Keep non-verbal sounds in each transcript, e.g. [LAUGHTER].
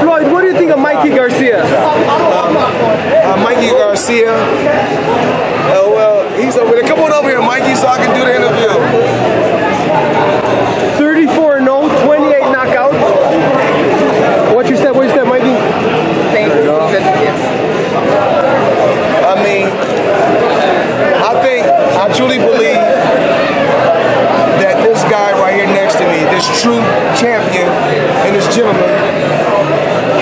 Floyd, what do you think of Mikey Garcia? Uh, Mikey Garcia. Uh, well, he's over there. Come on over here, Mikey, so I can do the interview. 34 0, 28 knockouts. What you said? What you said, Mikey? I mean, I think, I truly believe that this guy right here next to me, this true champion and this gentleman,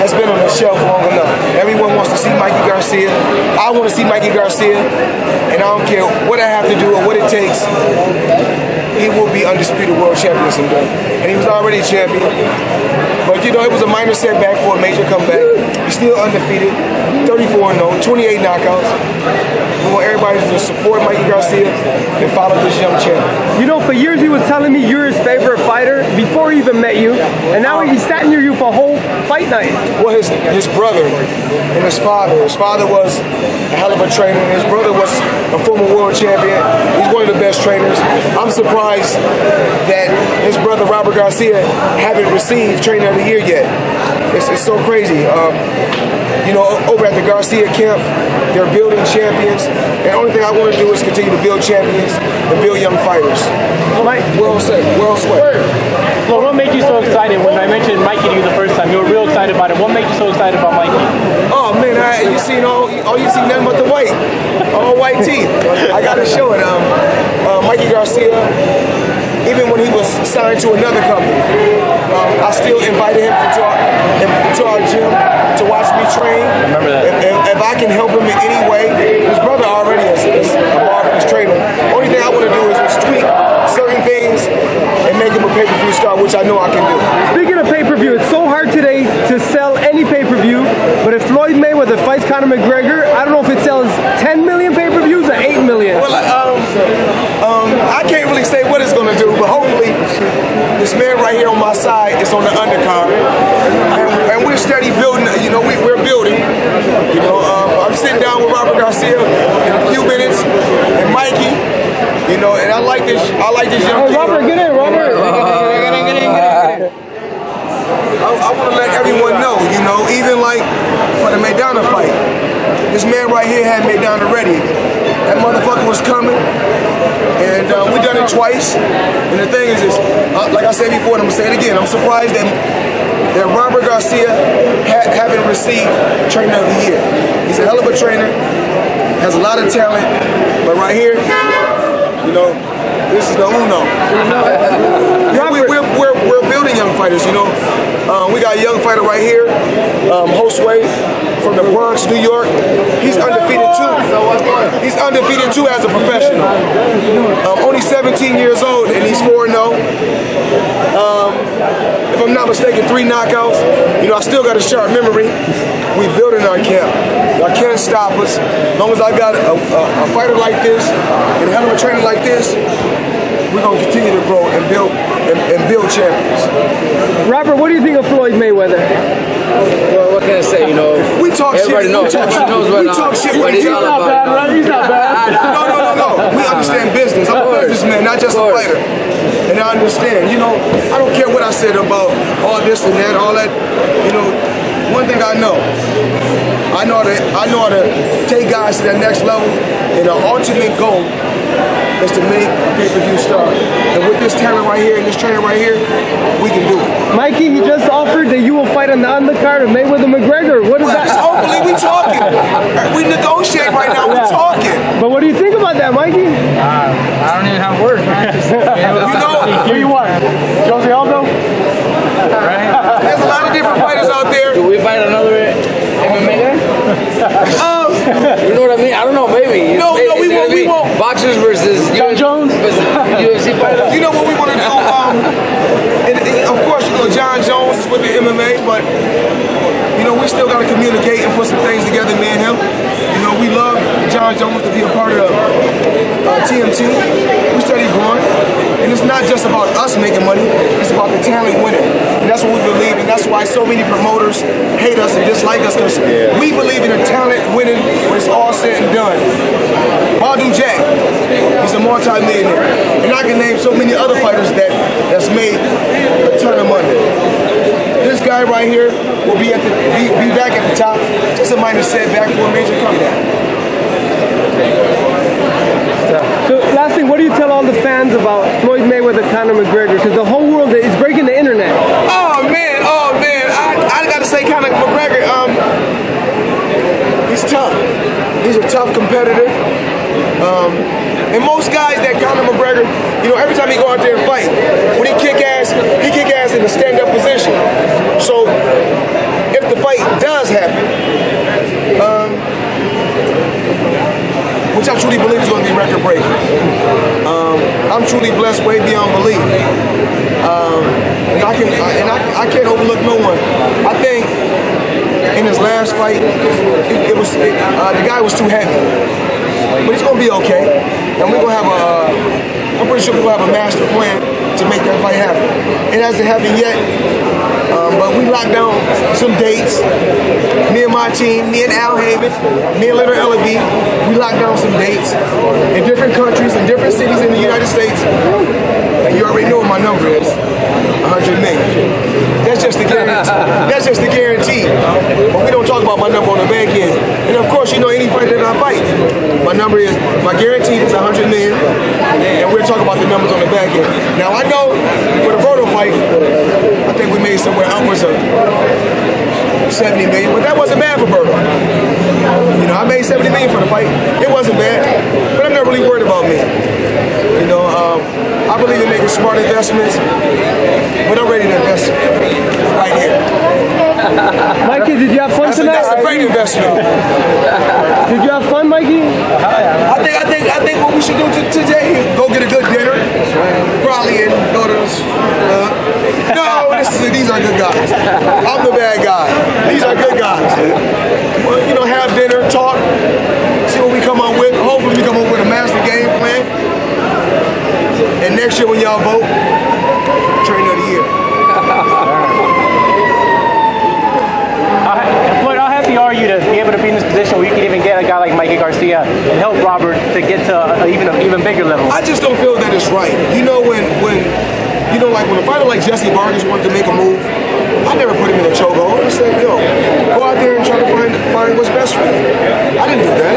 has been on the shelf long enough. Everyone wants to see Mikey Garcia. I want to see Mikey Garcia, and I don't care what I have to do or what it takes. He will be undisputed world champion someday. And he was already a champion. But you know, it was a minor setback for a major comeback. He's still undefeated, 34 0, 28 knockouts. We want everybody to support Mikey Garcia and follow this young champion. You know, for years he was telling me you're his favorite fighter before he even met you, and now he's sat near you for a whole fight night. Well, his his brother and his father. His father was a hell of a trainer. His brother was a former world champion. He's one of the best trainers. I'm surprised that his brother Robert Garcia haven't received Trainer of the Year yet. It's, it's so crazy. Um, you know, over at the Garcia camp, they're building champions. And the only thing I want to do is continue to build champions and build young fighters. Mike, Well said. Well said. Well, what made you so excited when I mentioned Mikey to you the first time? You were real excited about it. What made you so excited about Mikey? You seen all, all you see nothing but the white, all white teeth. I gotta show it. Um, uh, Mikey Garcia, even when he was signed to another company, um, I still invited him to our, to our gym to watch me train. remember that. If, if, if I can help him in any way, his brother already is, is a marvelous trainer. Only thing I want to do is tweak certain things and make him a pay-per-view star, which I know I can do. speaking of pay-per-view, it's so hard today to sell any pay-per-view, but if Floyd Mayweather fights Conor McGregor, I don't know if it sells 10 million pay-per-views or 8 million. Well, um, um, I can't really say what it's going to do, but hopefully, this man right here on my side is on the undercard, and, and we're steady building. You know, we, we're building. You know, um, I'm sitting down with Robert Garcia in a few minutes, and Mikey. You know, and I like this. I like this young Hey, kid. Robert, get in, Robert. I, I want to let everyone know, you know, even like for the Maidana fight, this man right here had Maidana ready. That motherfucker was coming, and uh, we done it twice. And the thing is, is uh, like I said before, and I'm gonna say it again. I'm surprised that that Robert Garcia ha- haven't received Trainer of the Year. He's a hell of a trainer, has a lot of talent, but right here, you know, this is the uno. [LAUGHS] we're, we're, building young fighters, you know. Um, we got a young fighter right here, um, from the Bronx, New York. He's undefeated too. He's undefeated too as a professional. Um, only 17 years old and he's 4 0. Um, if I'm not mistaken, three knockouts. You know, I still got a sharp memory. We building our camp. Y'all can't stop us. As long as I got a, a, a fighter like this and a hell of a trainer like this, we're gonna continue to grow and build and, and build champions. Robert, what do you think of Floyd Mayweather? Well, what can I say? You know, We talk shit. everybody knows. We talk shit. knows We what, talk shit what when he's not about. bad, right? He's not bad. No, no, no, no. We understand business. I'm a businessman, not just a fighter. And I understand. You know, I don't care what I said about all this and that, all that. You know, one thing I know. I know how to I know how to take guys to that next level. And the ultimate goal is to make a pay-per-view star. And with this talent right here and this trainer right here, we can do it. Mikey, he just offered that you will fight on the undercard of Mayweather McGregor. What is Well, that? hopefully we talking. We negotiate right now. We talking. But what do you think about that, Mikey? Uh, I don't even have words, man. Just, [LAUGHS] You know, Who you want? Jose Aldo? there's a lot of different fighters out there. Do we fight another MMA guy? [LAUGHS] Um, You know what I mean? I don't know. Maybe. No, Maybe no, we won't- we won't. Boxers versus Jon Jones? versus UFC fighters. You know what we want to do? Um, and, and of course, you know, Jon Jones is with the MMA, but, you know, we still got to communicate and put some things together, me and him. You know, we love Jon Jones to be a part of uh, TMT. We study growing. And it's not just about us making money, it's about the talent winning. And that's what we believe in. that's why so many promoters hate us and dislike us because we believe in a talent winning when it's all said and done. Badou Jack, he's a multi-millionaire. And I can name so many other fighters that that's made a ton of money. This guy right here will be at the be, be back at the top. Just a minor setback for a major comeback. So last thing, what do you tell all the fans about Floyd Mayweather, and Conor McGregor? Because the whole world is breaking the internet. Oh man, oh man, I, I gotta say Conor McGregor, um, he's tough. He's a tough competitor. Um, and most guys that Conor McGregor, you know, every time he go out there and fight, when he kick ass, he kick ass in a stand-up position. So if the fight does happen, um, which I truly believe is going to be record breaking. I'm truly blessed way beyond belief. Um, and I can and I, I can't overlook no one. I think in his last fight, it, it was it, uh, the guy was too heavy, but he's gonna be okay. And we're gonna have a. I'm pretty sure we're gonna have a master plan to make that fight happen. It hasn't happened yet, um, but we locked down some dates. Me and my team, me and Al Haymon, me and Leonard Ellerbe, we locked down some dates in different countries, in different cities in the United States. And you already know what my number is. 100 million. That's just the guarantee. [LAUGHS] That's just the guarantee. But we don't talk about my number on the back end. And of course, you know any fight that I fight, my number is my guarantee is 100 million. And we're talking about the numbers on the back end. Now I know for the Berto fight, I think we made somewhere upwards of 70 million, but that wasn't bad for Berto. You know, I made 70 million for the fight. It wasn't bad, but I'm not really worried about me. You know, um, I believe in making smart investments, but I'm ready to invest right here. Mikey, did you have fun That's a, tonight? that's a great investment. Did you have fun, Mikey? I think, I think, I think what we should do today, go get a good dinner, probably in to. Uh, no, is these are good guys. I'm the bad guy. These are good guys. Well, you know, have dinner, talk, see what we come up with. Hopefully, we come up with a master game plan. And next year, when y'all vote, trainer of the year. How- Floyd, how happy are you to be able to be in this position where you can even get a guy like Mikey Garcia and help Robert to get to a, even an even bigger level? I just don't feel that it's right. You know when when you know like when a fighter like Jesse Vargas wanted to make a move, I never put him in a chokehold. I said, yo, go out there and try to find find what's best for you. I didn't do that.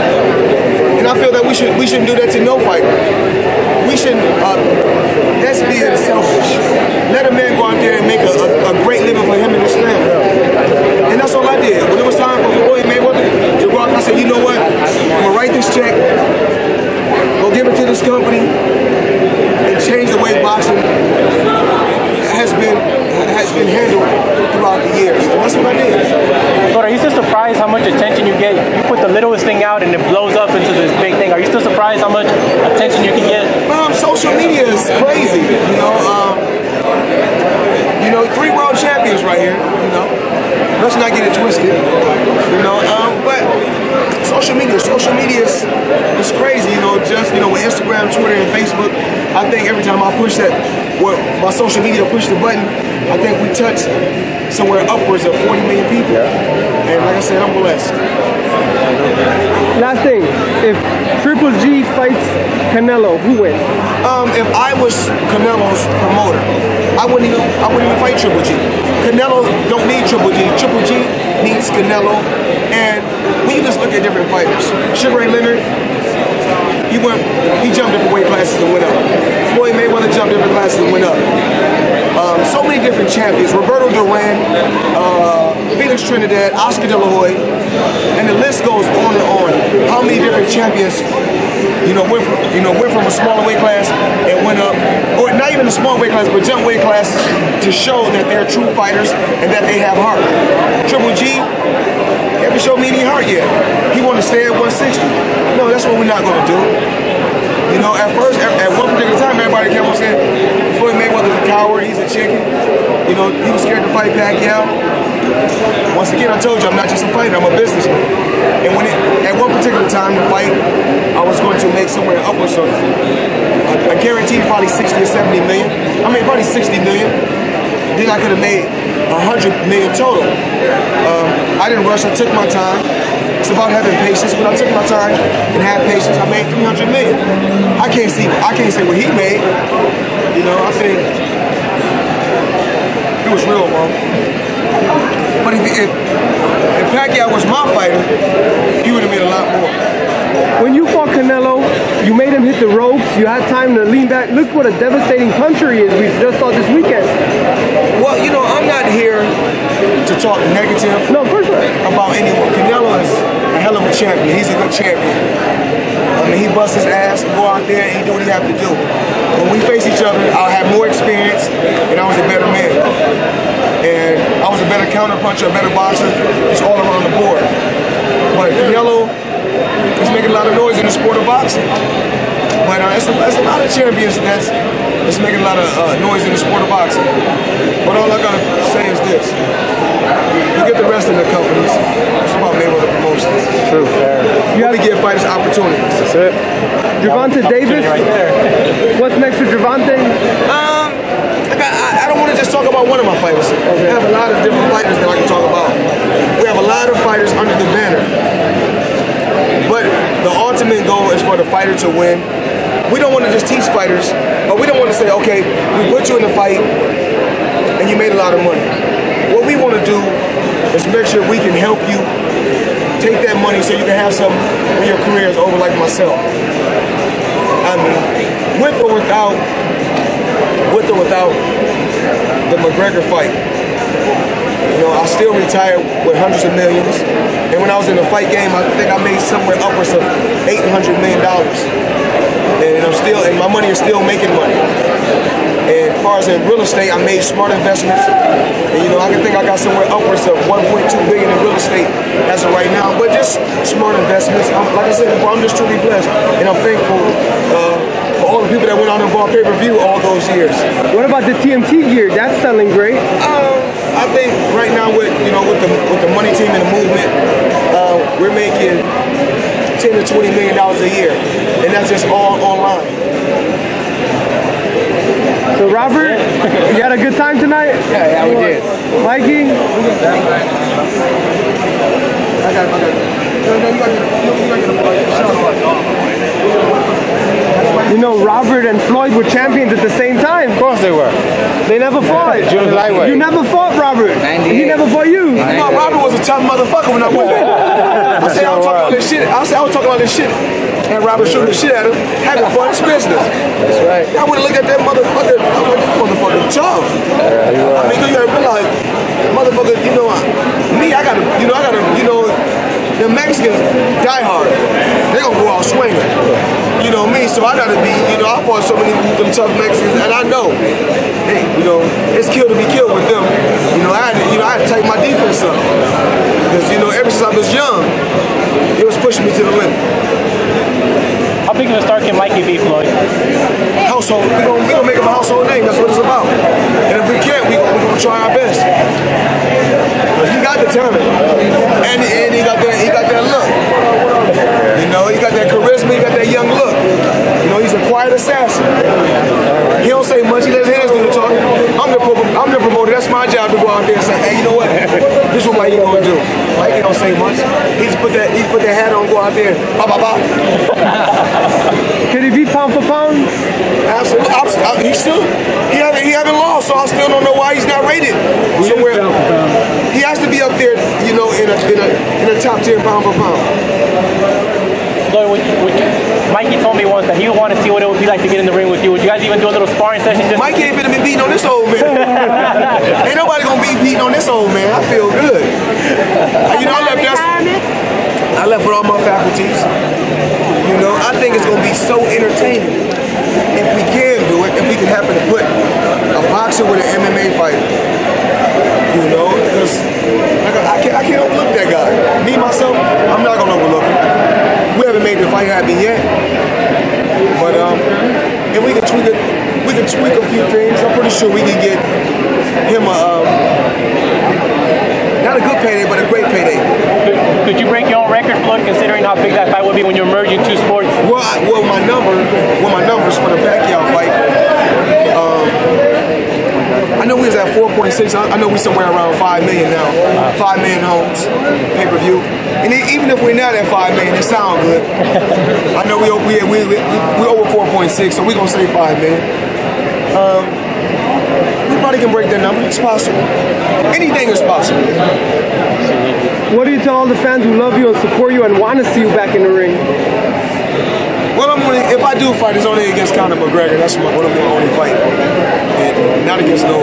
And I feel that we should we shouldn't do that to no fighter. We shouldn't uh, that's being selfish. Let a man go out there and make a, a, a great living for him and his family. And that's all I did. When it was time for Floyd Mayweather to rock, I said, you know what? I'm gonna write this check, go give it to this company, and change the way boxing has been has been handled throughout the years. And that's what I did. Floyd, are you still surprised how much attention you get? You put the littlest thing out and it blows up into this big thing. Are you still surprised how much attention you can get? Um, social media is crazy, you know. Um, you know, three world right here, you know. Let's not get it twisted, you know. Um, but social media, social media is, is crazy, you know. Just you know, with Instagram, Twitter, and Facebook, I think every time I push that, what my social media push the button, I think we touch somewhere upwards of 40 million people. And like I said, I'm blessed. Last thing, if Triple G fights Canelo, who wins? Um, if I was Canelo's promoter, I wouldn't even I wouldn't even fight Triple G. Canelo don't need Triple G. Triple G needs Canelo. And you just look at different fighters, Sugar Ray Leonard, he went he jumped different weight classes and went up. Floyd Mayweather jumped different classes and went up. Um, so many different champions. Roberto Duran, uh, Felix Trinidad, Oscar De La Hoya, and the list goes on and on. How many different champions, you know, went from, you know, went from a smaller weight class and went up, or not even a small weight class, but jump weight class to show that they're true fighters and that they have heart. Triple G, haven't showed me any heart yet. He want to stay at 160. No, that's what we're not going to do. You know, at first, at, at one particular time, everybody kept on saying Floyd Mayweather's a coward, he's a chicken. You know, he was scared to fight Pacquiao. Once again, I told you, I'm not just a fighter, I'm a businessman. And when it, at one particular time, the fight, I was going to make somewhere upwards of, I, I guarantee probably 60 or 70 million. I mean, probably 60 million. then I could have made a hundred million total. Um, I didn't rush. I took my time. It's about having patience. When I took my time and had patience, I made 300 million. I can't see. I can't say what he made. You know, I think it was real, bro. But if, if, if Pacquiao was my fighter, he would have made a lot more. When you fought Canelo, you made him hit the ropes. You had time to lean back. Look what a devastating puncher he is. We just saw this weekend. Well, you know, I'm not here to talk negative No, of course not. about anyone. Canelo is a hell of a champion. He's a good champion. I mean, he busts his ass go out there and he do what he have to do. When we face each other, I'll have more experience and I was a better man. And I was a better counter puncher, a better boxer. It's all around the board. But Canelo is making a lot of noise in the sport of boxing. But uh, it's, a, it's a lot of champions that's, that's making a lot of uh, noise in the sport of boxing. But all I gotta say is this. You get the rest of the companies. It's about Mayweather Promotions. True. You We have give fighters opportunities. That's it. Gervonta Davis. Right there. What's next for Gervonta? Um, I, got, I, I don't want to just talk about one of my fighters. I have a lot of different fighters that I can talk about. We have a lot of fighters under the banner. But the ultimate goal is for the fighter to win. We don't want to just teach fighters, but we don't want to say, okay, we put you in the fight and you made a lot of money. What we want to do is make sure we can help you take that money so you can have some when your career is over like myself. I mean, with or without with or without the McGregor fight. You know, I still retired with hundreds of millions. And when I was in the fight game, I think I made somewhere upwards of $800 million. And I'm still, and my money is still making money. And as far as in real estate, I made smart investments. And you know, I can think I got somewhere upwards of 1.2 billion in real estate as of right now. But just smart investments. I'm, like I said I'm just truly blessed. And I'm thankful uh, for people that went out and bought pay-per-view all those years. What about the TMT gear? That's selling great. Um, I think right now with you know with the with the money team and the movement, uh, we're making ten to twenty million dollars a year, and that's just all online. So Robert, you had a good time tonight? Yeah, yeah, we did. Mikey? I got, I got. No, no, you got to, you got to, You know, Robert and Floyd were champions at the same time. Of course they were. They never fought. Junior lightweight. You never fought Robert. 98. He never fought you. You know, Robert was a tough motherfucker when I went there. [LAUGHS] I said I was talking all this shit. I said I was talking all this shit. And Robert shooting the shit at him, having fun, it's business. That's right. I would have looked at that motherfucker. I'm like, this motherfucker tough. I mean, you gotta realize, motherfucker, you know, I- me, I gotta, you know, I gotta, you know, the Mexicans die hard. They gonna go out swinging. You know me, so I gotta be, you know, I fought so many them tough Mexicans, and I know, hey, you know, it's kill to be killed with them. You know, I had to, you know, I had to tighten my defense up. Because, you know, ever since I was young, it was pushing me to the limit. How big of a star can Mikey be, Floyd? household. We're gonna, make him a household name. That's what it's about. And if we can't, we, we're gonna try our best. But he got the talent, and, and he got that he got that look. You know, he got that charisma. He got that young look. You know, he's a quiet assassin. He don't say much. He let his hands do the talking. I'm the I'm the promoter. That's my job to go out there and say, hey, you know what? This is what Mikey gonna do. Mikey don't say much. He just put that he put that hat on, go out there. Could he beat pound for pound? Absolutely. I'm, he still he haven't he haven't lost, so I still don't know why he's not rated somewhere. He has to be up there, you know, in a in a in a top ten pound for pound. Floyd, would, would you, Mikey told me once that he would want to see what it would be like to get in the ring with you. Would you guys even do a little sparring session? Just Mike ain't finna be beating on this old man. [LAUGHS] ain't nobody gonna be beating on this old man. I feel good. You know, I left that's, I left with all my faculties. You know, I think it's gonna be so entertaining if we can do it, if we can happen to put a boxer with an MMA fighter. You know, because I can't, I can't overlook that guy. Me myself, I'm not gonna overlook him. We haven't made the fight happen yet, but um, and we can tweak it. We can tweak a few things. I'm pretty sure we can get him a um, not a good payday, but a great payday. could, could you break your own record, Floyd, considering how big that fight would be when you're merging two sports? Well, I, well, my number, well, my numbers for the Pacquiao fight. Um, I know we was at 4.6 4.6. I, I know we're somewhere around 5 million now. 5 million homes, pay per view. And e- even if we're not at 5 million, it sounds good. I know we we we we, we over 4.6, so we're gonna say 5 million. Um, probably can break that number. It's possible. Anything is possible. What do you tell all the fans who love you and support you and want to see you back in the ring? Well, I'm only, if I do fight, it's only against Conor McGregor. That's my, what I'm going to only fight, and not against no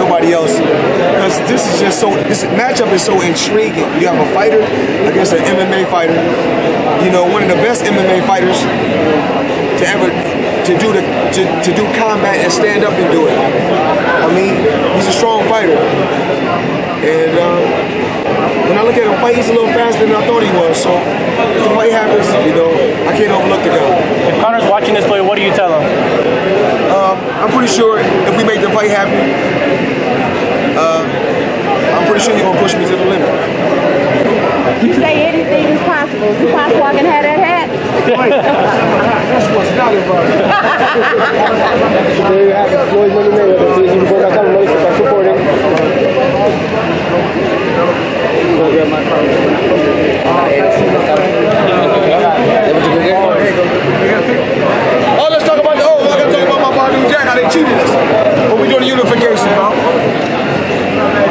nobody else. Because this is just so this matchup is so intriguing. You have a fighter against an MMA fighter. You know, one of the best MMA fighters to ever to do the to, to do combat and stand up and do it. I mean, he's a strong fighter, and. Uh, when I look at him fight, he's a little faster than I thought he was. So if the fight happens, you know, I can't overlook the guy. If Conor's watching this play, what do you tell him? Um, I'm pretty sure if we make the fight happen, uh, I'm pretty sure he's gonna push me to the limit. You say anything is possible. Is it possible I can have that hat? [LAUGHS] [LAUGHS] [LAUGHS] That's what's not about it. There you have it, Floyd Money Mayweather. TSUBefore.com, money for supporting. Oh, let's talk about the. Oh, I gotta talk about my Badou Jack. How they cheated us. But we doing the unification, bro.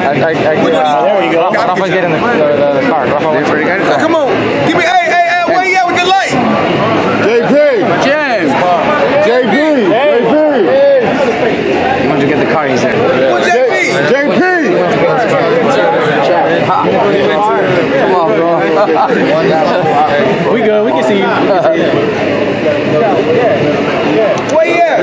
I, I, I, uh, there we go. Rafa, Rafa's getting the, the, the, the card. Rafa wants to- Come on, give me. Hey, hey, hey, where you at with the light? James, JP! JP! Once you get the card, he's there. What's that mean? JP! Come on, bro. We good. We can see you. Where you at?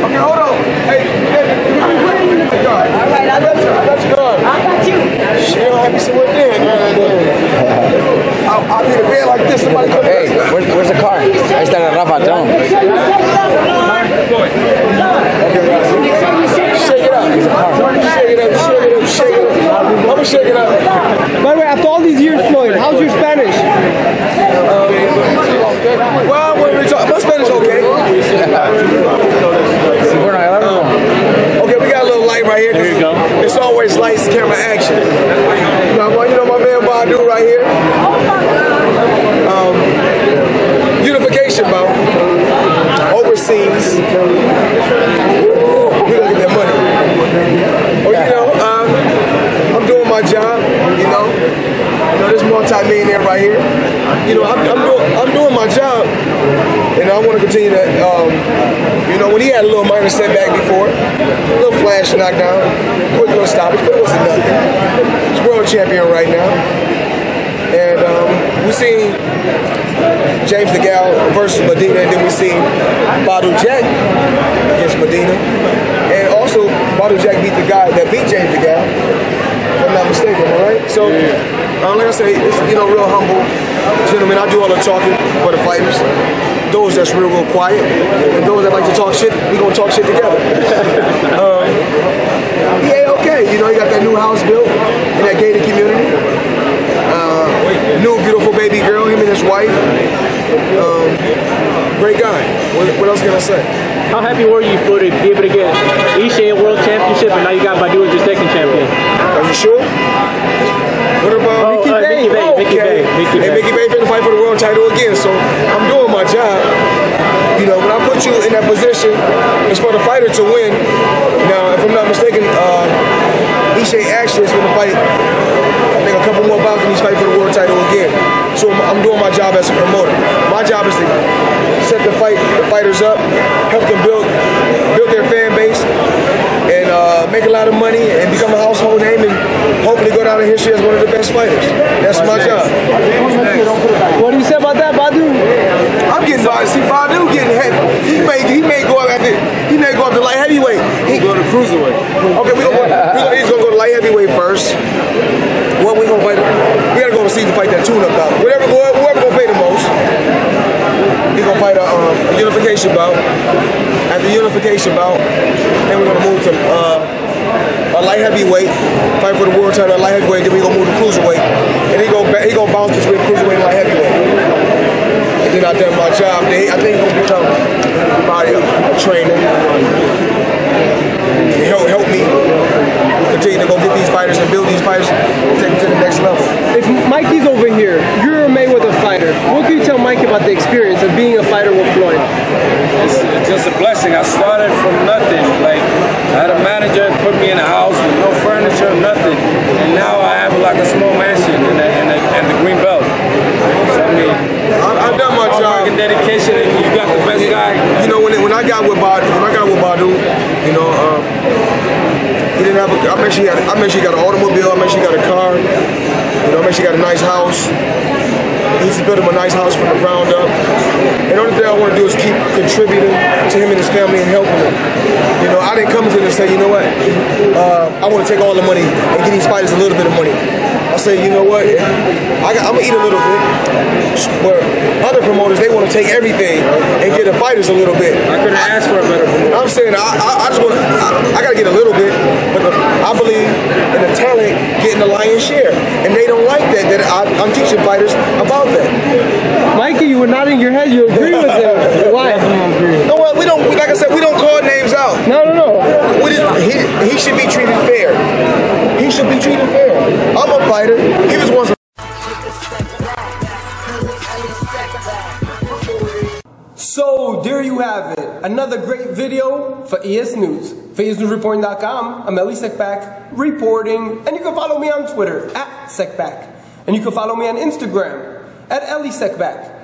Okay, hold on. Hey, All right, I got you. I got you. I got you. She don't have me somewhere there. I'll, be in bed like this. Somebody come hey, where's, where's the car? Ahí está la Rafa, tell him. Shake it up. Shake it up. Shake it up. Shake it up. I'm gonna shake it up. By the way, after all these years, Floyd, how's your Spanish? Well, when we talk, my Spanish okay. Okay, we got a little light right here. There you go. It's always lights, camera, action. Now, well, you know my man Badou right here. Um, unification, bro. Overseas. We look at that money. Oh, you know, um, I'm doing my job. You know, you know this multi-millionaire right here. You know, I'm, I'm doing I'm doing my job, and I want to continue to. Um, you know, when he had a little minor setback before, a little flash knockdown, quick little stoppage, but it wasn't nothing. He's world champion right now, and um, we seen James DeGale versus Medina, and then we seen Badou Jack against Medina, and also Badou Jack beat the guy that beat James DeGale, if I'm not mistaken, all right? So, um, like I say, it's, you know, real humble gentlemen. I do all the talking for the fighters. Those that's real, real quiet, and those that like to talk shit, we gonna talk shit together. [LAUGHS] um, yeah, okay. You know, he got that new house built in that gated community. Uh, new beautiful baby girl, him and his wife. Um, great guy. What, what else can I say? How happy were you for to be able to get Ishe a world championship, and now you got Badou as your second champion? Are you sure? What about uh, Mickey okay. Bey, Mickey hey, Bey. Mickey Bey finna fight for the world title again, so I'm doing my job. You know, when I put you in that position, it's for the fighter to win. Now, if I'm not mistaken, uh, Ishe actually is gonna fight. I think a couple more bouts and he's fighting for the world title again. So I'm, I'm doing my job as a promoter. My job is to set the fight, the fighters up, help them build, build their fan base, and uh, make a lot of money and become a household name and hopefully go down in history as one of the best fighters. That's my job. What do you say about that, Badou? I'm getting by. See, Badou getting heavy. He may he may go up after he may go up to light heavyweight. He go to cruiserweight. Okay, we gonna, we gonna he's gonna go to light heavyweight first. What we gonna fight? We gotta go to see to fight that tune-up bout. Whatever, whoever, whoever gonna pay the most. He gonna fight a, um, a unification bout. After the unification bout, then we're gonna move to uh, a light heavyweight, fight for the world title at light heavyweight. Then we gonna move to cruiserweight, and he go he gonna bounce between cruiserweight and light heavyweight. And then I done my job. They, I think he'll become probably a, a trainer. Help, help me continue to go get these fighters and build these fighters and take them to the next level. If Mikey's over here, you're a Mayweather fighter. What can you tell Mikey about the experience of being a fighter with Floyd? It's, it's just a blessing. I started from nothing. Like I had a manager put me in a house with no furniture, nothing, and now I have like a small mansion and the, and the, and the green belt. So I mean, I, I've done my hard job. work uh, and dedication, and you got the best guy. You know, when, when I got with Badou, when I got with Badou, didn't have a. I make sure he had. I make sure he got an automobile. I make sure he got a car. You know, I make sure he got a nice house. He's built him a nice house from the ground up. And the only thing I want to do is keep contributing to him and his family and helping him. You know, I didn't come to him and say, you know what, uh, I want to take all the money and give these fighters a little bit of money. I say, you know what, I got, I'm gonna eat a little bit. But other promoters, they want to take everything and get the fighters a little bit. I couldn't ask for a better promoter. I'm saying I, I, I just want to, I, I got to get a little bit, but the, I believe in the talent getting the lion's share, and they don't like that. That I, I'm teaching fighters about that. Mikey, you were nodding your head. You agree with him. [LAUGHS] Why? No, well, we don't. Like I said, we don't call names out. No, no, no. We he, he should be treated fair. Should be treated fair. I'm a fighter. He was once. So there you have it. Another great video for ES News. For ESNewsReporting.com, I'm Elie Seckbach reporting, and you can follow me on Twitter at Seckbach, And you can follow me on Instagram at Elie Seckbach.